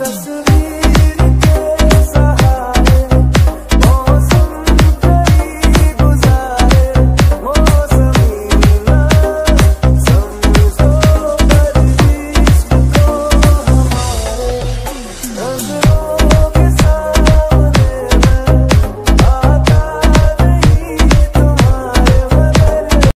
Hastası